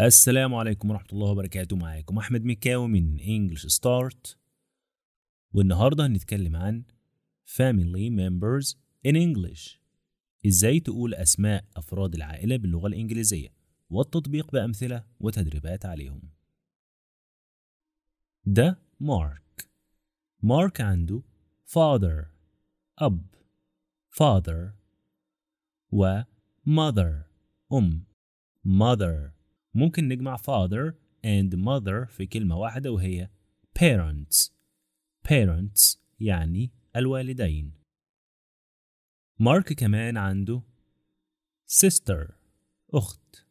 السلام عليكم ورحمة الله وبركاته. معاكم أحمد مكاوي من English Start. والنهاردة هنتكلم عن Family Members in English. إزاي تقول أسماء أفراد العائلة باللغة الإنجليزية؟ والتطبيق بأمثلة وتدريبات عليهم. ده مارك. مارك عنده father أب father و mother أم mother. ممكن نجمع father and mother في كلمة واحدة وهي parents parents يعني الوالدين مارك كمان عنده sister أخت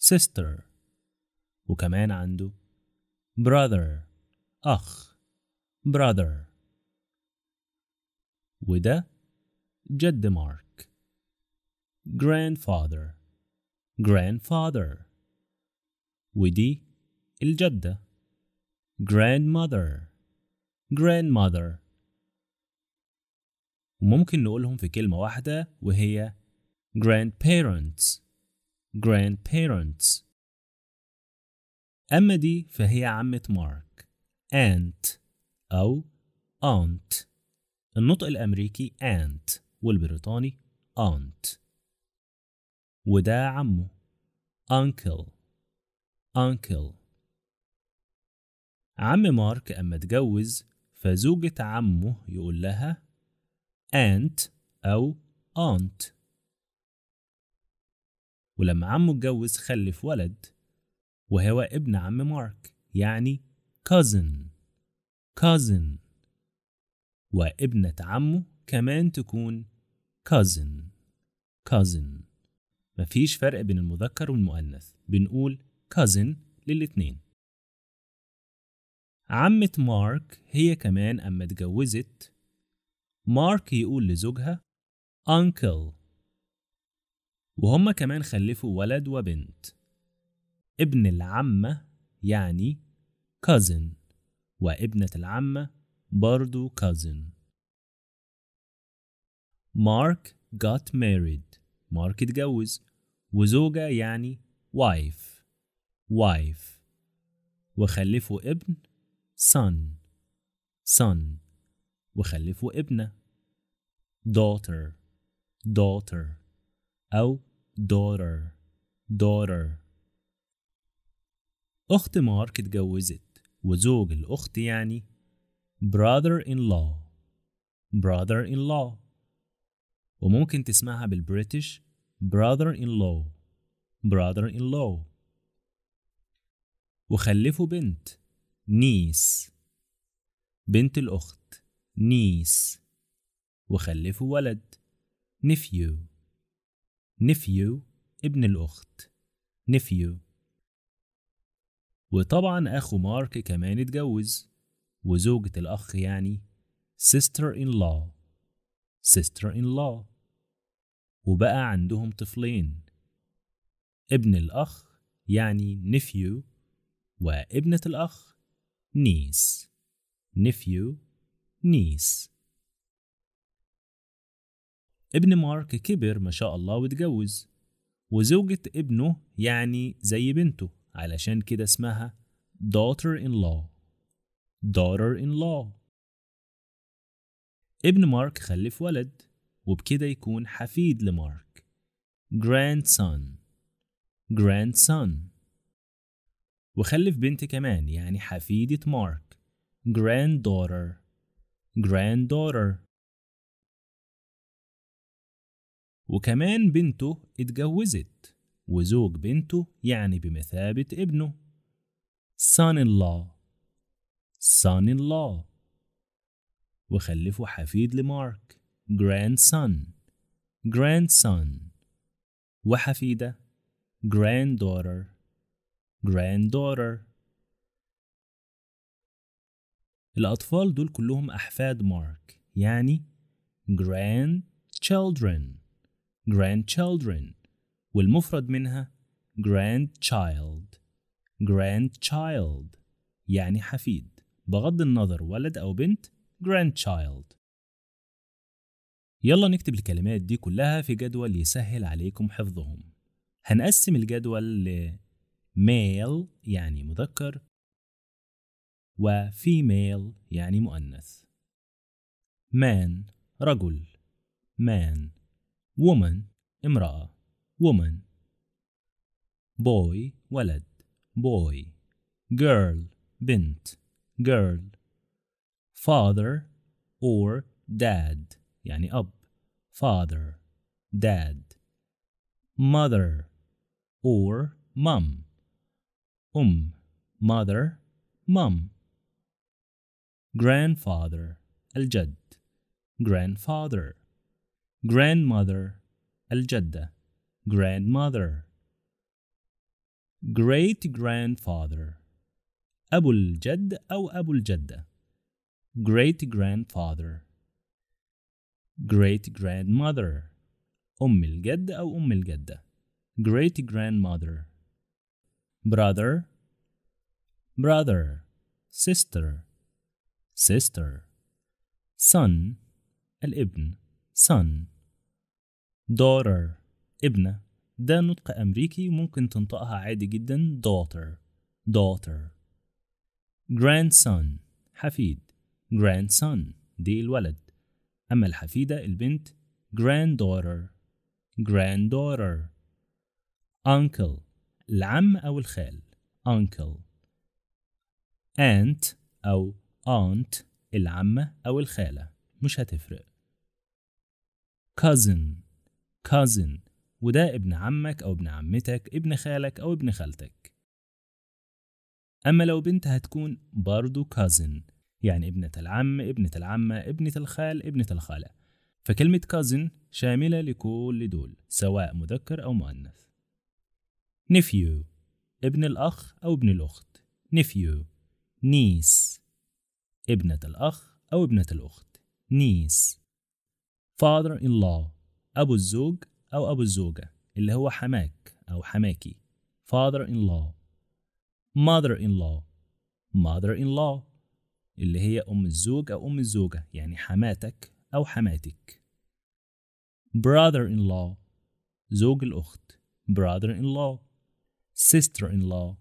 sister وكمان عنده brother أخ brother وده جد مارك grandfather grandfather ودي الجدة. Grandmother. Grandmother. وممكن نقولهم في كلمة واحدة وهي grandparents. Grandparents. أما دي فهي عمة مارك. Aunt أو aunt. النطق الأمريكي aunt والبريطاني aunt. وده عمه. Uncle. Uncle. عم مارك أما اتجوز فزوجة عمه يقول لها aunt أو aunt. ولما عمه اتجوز خلف ولد وهو ابن عم مارك يعني cousin cousin. وابنة عمه كمان تكون cousin cousin. مفيش فرق بين المذكر والمؤنث بنقول cousin للاتنين. عمة مارك هي كمان أما اتجوزت مارك يقول لزوجها uncle وهما كمان خلفوا ولد وبنت. ابن العمة يعني cousin وابنة العمة برضو cousin. مارك got married مارك اتجوز وزوجة يعني wife. Wife وخلفوا ابن son son وخلفوا ابنة daughter daughter أو daughter daughter أخت مارك اتجوزت وزوج الأخت يعني brother in law brother in law وممكن تسمعها بالبريتش brother in law brother in law وخلفوا بنت نيس. بنت الأخت نيس. وخلفوا ولد نفيو. نفيو ابن الأخت نفيو. وطبعا أخو مارك كمان اتجوز وزوجة الأخ يعني sister in law sister in law وبقى عندهم طفلين ابن الأخ يعني نفيو وابنة الأخ نيس. نفيو نيس. ابن مارك كبر ما شاء الله واتجوز. وزوجة ابنه يعني زي بنته علشان كده اسمها daughter in law daughter in law ابن مارك خلف ولد وبكده يكون حفيد لمارك. grandson. grandson. وخلف بنت كمان يعني حفيدة مارك. granddaughter. granddaughter. وكمان بنته اتجوزت وزوج بنته يعني بمثابة ابنه. son-in-law. son-in-law. وخلفوا حفيد لمارك grandson. grandson. وحفيدة granddaughter. Granddaughter. الأطفال دول كلهم أحفاد مارك يعني grandchildren grandchildren والمفرد منها grandchild grandchild يعني حفيد بغض النظر ولد أو بنت grandchild. يلا نكتب الكلمات دي كلها في جدول يسهل عليكم حفظهم. هنقسم الجدول ل male يعني مذكر و female يعني مؤنث man رجل man woman امرأة woman boy ولد boy girl بنت girl father or dad يعني أب father dad mother or mom أم mother mom grandfather الجد grandfather grandmother الجدة grandmother great grandfather أبو الجد أو أبو الجدة great grandfather great grandmother أم الجد أو أم الجدة great grandmother Brother brother sister sister son الابن son daughter ابنة ده نطق أمريكي ممكن تنطقها عادي جدا daughter daughter grandson حفيد grandson دي الولد أما الحفيدة البنت granddaughter granddaughter uncle العم أو الخال uncle. aunt أو aunt العمة أو الخالة مش هتفرق. cousin cousin. وده ابن عمك أو ابن عمتك ابن خالك أو ابن خالتك. أما لو بنت هتكون برضو cousin يعني ابنة العم ابنة العمة ابنة الخال ابنة الخالة. فكلمة cousin شاملة لكل دول سواء مذكر أو مؤنث. Nephew ابن الأخ أو ابن الأخت. nephew niece ابنة الأخ أو ابنة الأخت. niece father in law أبو الزوج أو أبو الزوجة اللي هو حماك أو حماكي. father in law mother in law mother in law اللي هي أم الزوج أو أم الزوجة يعني حماتك أو حماتك. brother in law زوج الأخت. brother in law sister in law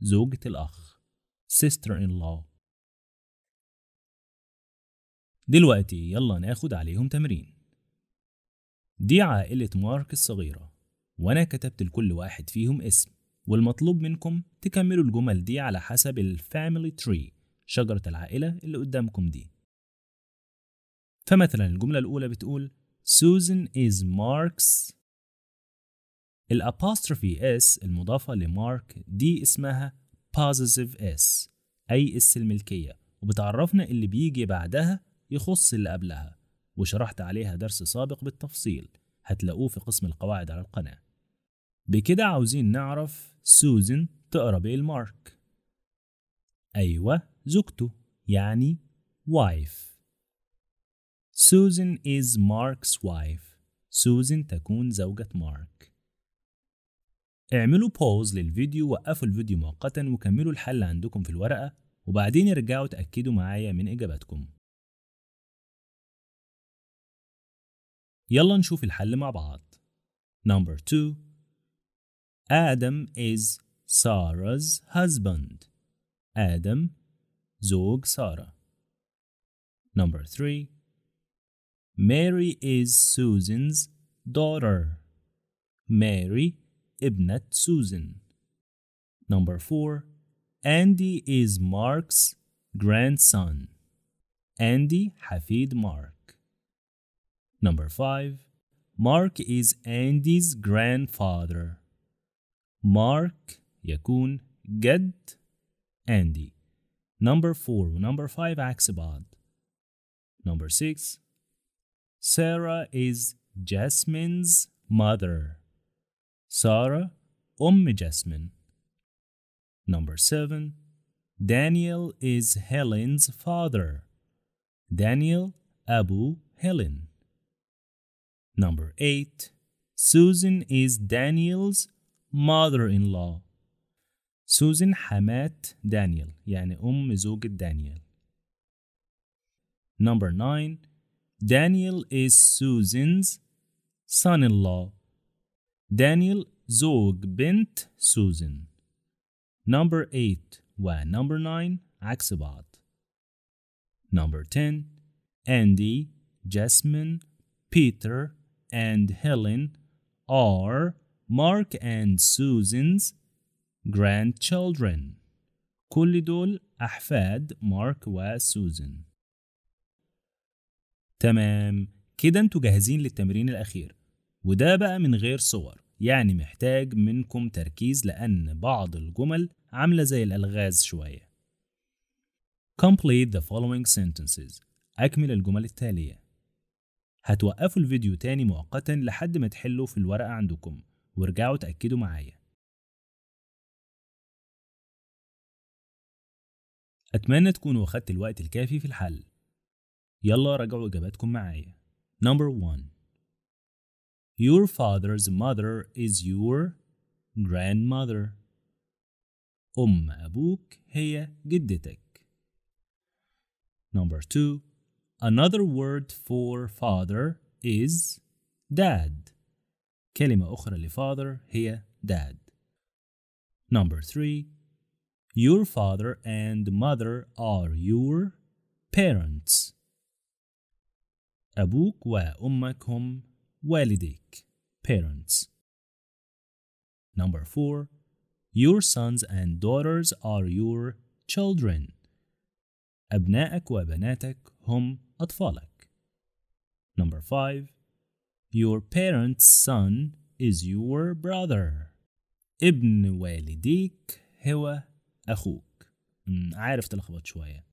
زوجة الأخ sister in law دلوقتي يلا ناخد عليهم تمرين. دي عائلة مارك الصغيرة وأنا كتبت لكل واحد فيهم اسم والمطلوب منكم تكملوا الجمل دي على حسب ال family tree شجرة العائلة اللي قدامكم دي. فمثلا الجملة الأولى بتقول Susan is Mark's ال apostrophe s المضافة لمارك دي اسمها possessive s أي s الملكية. وبتعرفنا اللي بيجي بعدها يخص اللي قبلها وشرحت عليها درس سابق بالتفصيل. هتلاقوه في قسم القواعد على القناة. بكده عاوزين نعرف سوزن تقرب ايه لمارك. أيوة زوجته يعني wife. Susan is Mark's wife. سوزن تكون زوجة مارك. اعملوا بوز للفيديو وقفوا الفيديو مؤقتا وكملوا الحل عندكم في الورقة وبعدين ارجعوا تأكدوا معايا من إجاباتكم. يلا نشوف الحل مع بعض. Number 2 Adam is Sarah's husband. آدم زوج سارة. Number 3 Mary is Susan's daughter. Mary ابنة سوزن Number 4 Andy is Mark's grandson Andy حفيد مارك Number 5 Mark is Andy's grandfather Mark يكون جد Andy Number 4 و number 5 عكس بعض Number 6 Sarah is Jasmine's mother Sarah أم Jasmine Number 7 Daniel is Helen's father Daniel أبو Helen Number 8 Susan is Daniel's mother-in-law سوزن حمات دانيال يعني أم زوجة دانيال Number 9 Daniel is Susan's son-in-law Daniel زوج بنت سوزن number 8 و number 9 عكس بعض number 10 Andy, Jasmine, Peter and Helen are Mark and Susan's grandchildren كل دول أحفاد مارك وسوزان تمام كده أنتوا جاهزين للتمرين الأخير وده بقى من غير صور يعني محتاج منكم تركيز لأن بعض الجمل عاملة زي الألغاز شوية. Complete the following sentences. أكمل الجمل التالية. هتوقفوا الفيديو تاني مؤقتا لحد ما تحلوا في الورقة عندكم وارجعوا تأكدوا معايا. أتمنى تكونوا أخدت الوقت الكافي في الحل. يلا راجعوا إجاباتكم معايا. Number 1 Your father's mother is your grandmother أم أبوك هي جدتك Number 2 Another word for father is dad كلمة أخرى لfather هي dad Number 3 Your father and mother are your parents. أبوك وأمك هم والديك parents. Number 4 Your sons and daughters are your children. أبنائك وبناتك هم أطفالك. Number 5 Your parents' son is your brother. ابن والديك هو أخوك عارف تلخبط شوية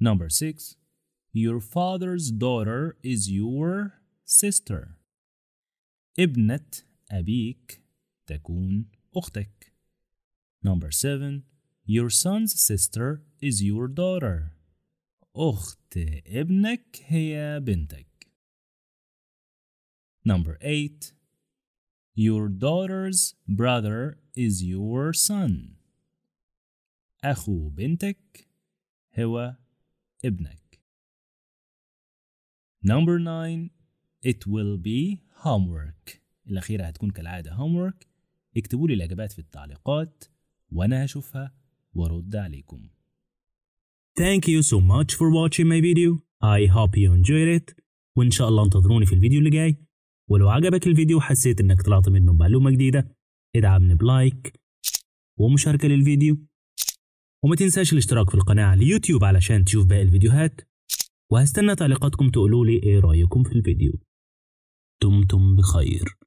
Number 6 Your father's daughter is your sister ابنة أبيك تكون أختك Number 7 Your son's sister is your daughter أخت ابنك هي بنتك Number 8 Your daughter's brother is your son أخو بنتك هو ابنك. Number 9 It will be homework. الأخيرة هتكون كالعادة homework. اكتبوا لي الإجابات في التعليقات وأنا هشوفها وأرد عليكم. Thank you so much for watching my video. I hope you enjoyed it. وإن شاء الله انتظروني في الفيديو اللي جاي. ولو عجبك الفيديو وحسيت إنك طلعت منه معلومة جديدة ادعمني بلايك ومشاركة للفيديو وما تنساش الاشتراك في القناة على اليوتيوب علشان تشوف باقي الفيديوهات وهستنى تعليقاتكم تقولوا لي إيه رأيكم في الفيديو دمتم بخير.